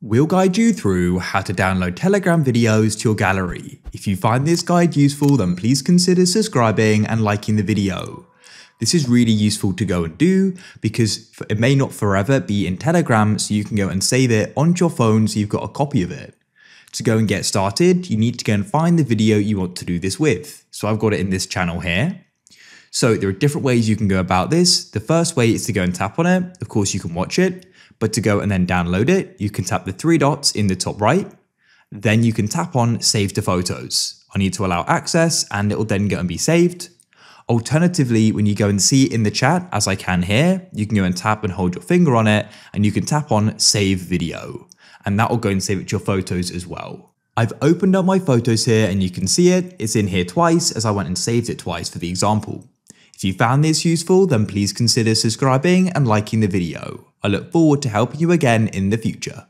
We'll guide you through how to download Telegram videos to your gallery. If you find this guide useful, then please consider subscribing and liking the video. This is really useful to go and do because it may not forever be in Telegram, so you can go and save it onto your phone so you've got a copy of it. To go and get started, you need to go and find the video you want to do this with. So I've got it in this channel here. So there are different ways you can go about this. The first way is to go and tap on it. Of course, you can watch it. But to go and then download it, you can tap the three dots in the top right. Then you can tap on Save to Photos. I need to allow access and it will then go and be saved. Alternatively, when you go and see in the chat, as I can here, you can go and tap and hold your finger on it and you can tap on Save Video. And that will go and save it to your photos as well. I've opened up my photos here and you can see it. It's in here twice as I went and saved it twice for the example. If you found this useful, then please consider subscribing and liking the video. I look forward to helping you again in the future.